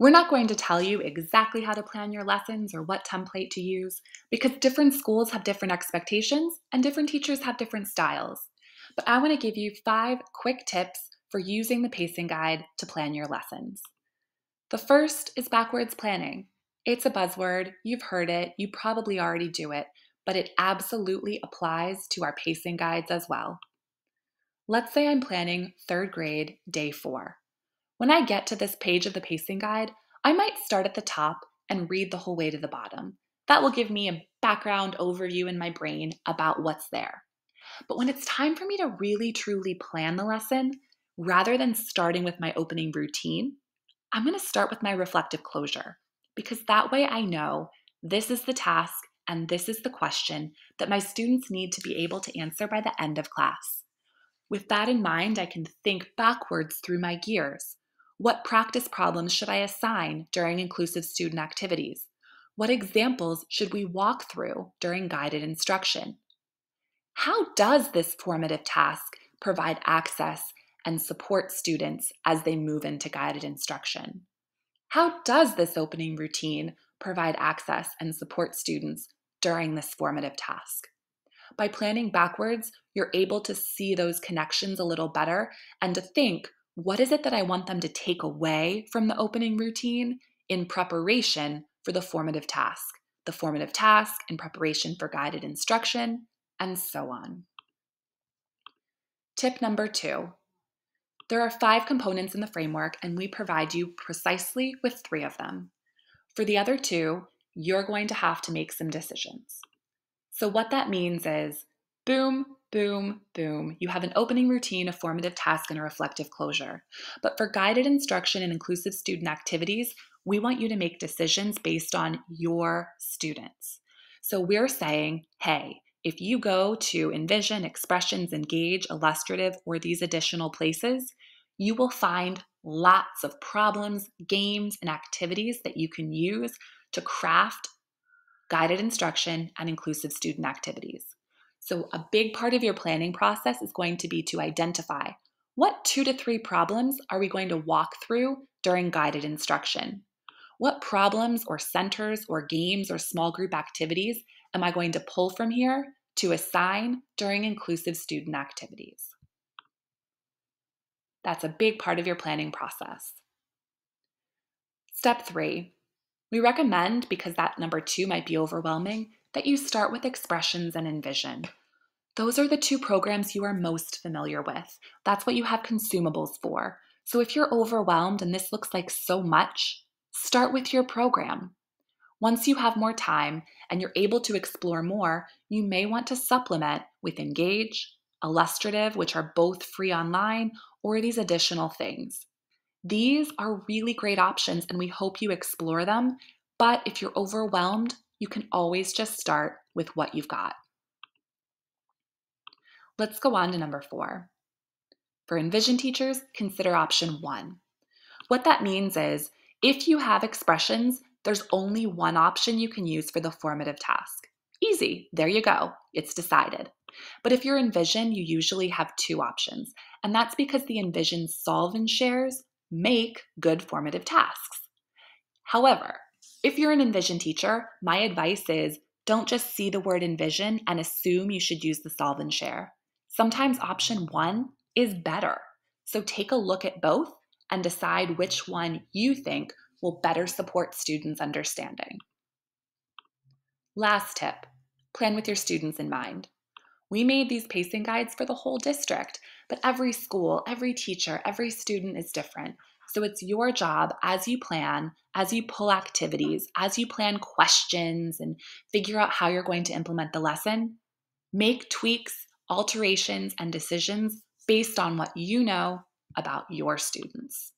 We're not going to tell you exactly how to plan your lessons or what template to use because different schools have different expectations and different teachers have different styles. But I want to give you five quick tips for using the pacing guide to plan your lessons. The first is backwards planning. It's a buzzword, you've heard it, you probably already do it, but it absolutely applies to our pacing guides as well. Let's say I'm planning third grade, day four. When I get to this page of the pacing guide, I might start at the top and read the whole way to the bottom. That will give me a background overview in my brain about what's there. But when it's time for me to really truly plan the lesson, rather than starting with my opening routine, I'm going to start with my reflective closure because that way I know this is the task and this is the question that my students need to be able to answer by the end of class. With that in mind, I can think backwards through my gears. What practice problems should I assign during inclusive student activities? What examples should we walk through during guided instruction? How does this formative task provide access and support students as they move into guided instruction? How does this opening routine provide access and support students during this formative task? By planning backwards, you're able to see those connections a little better and to think what is it that I want them to take away from the opening routine in preparation for the formative task, the formative task in preparation for guided instruction, and so on. Tip number two there are five components in the framework, and we provide you precisely with three of them. For the other two, you're going to have to make some decisions. So, what that means is boom, boom, boom. You have an opening routine, a formative task, and a reflective closure. But for guided instruction and inclusive student activities, we want you to make decisions based on your students. So we're saying, hey, if you go to Envision, Expressions, Engage, Illustrative, or these additional places, you will find lots of problems, games, and activities that you can use to craft guided instruction and inclusive student activities. So, a big part of your planning process is going to be to identify what two to three problems are we going to walk through during guided instruction? What problems or centers or games or small group activities am I going to pull from here to assign during inclusive student activities? That's a big part of your planning process. Step three, we recommend, because that number two might be overwhelming, that you start with expressions and envision. Those are the two programs you are most familiar with. That's what you have consumables for. So if you're overwhelmed and this looks like so much, start with your program. Once you have more time and you're able to explore more, you may want to supplement with Engage, Illustrative, which are both free online, or these additional things. These are really great options and we hope you explore them. But if you're overwhelmed, you can always just start with what you've got. Let's go on to number four. For Envision teachers, consider option one. What that means is if you have expressions, there's only one option you can use for the formative task. Easy, there you go, it's decided. But if you're Envision, you usually have two options, and that's because the Envision solve and shares make good formative tasks. However, if you're an Envision teacher, my advice is don't just see the word Envision and assume you should use the solve and share. Sometimes option one is better. So take a look at both and decide which one you think will better support students' understanding. Last tip plan with your students in mind. We made these pacing guides for the whole district, but every school, every teacher, every student is different. So it's your job as you plan, as you pull activities, as you plan questions and figure out how you're going to implement the lesson, make tweaks alterations, and decisions based on what you know about your students.